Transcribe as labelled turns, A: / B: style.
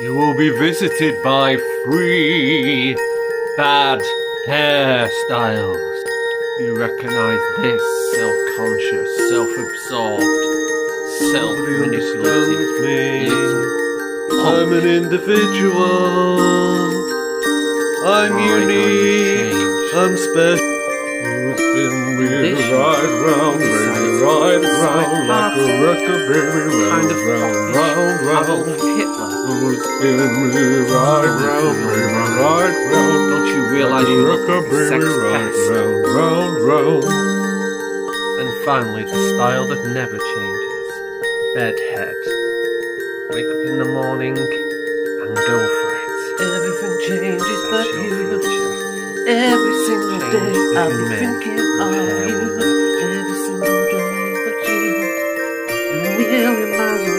A: You will be visited by three bad hairstyles. You recognize this self-conscious, self-absorbed, self-manipulative
B: me.
A: Oh.
B: I'm an individual. I'm unique. I'm special. Me
A: This
B: right round, baby, right round, like a record, baby,
A: kind
B: round,
A: of
B: round,
A: Hitler. Don't you realize you're sex pest? And finally, the style that never changes. Bedhead. Wake up in the morning and go for it.
C: Everything changes but you. Every single day I'll be thinking of
A: you.
C: Every single day but you.
A: A million miles.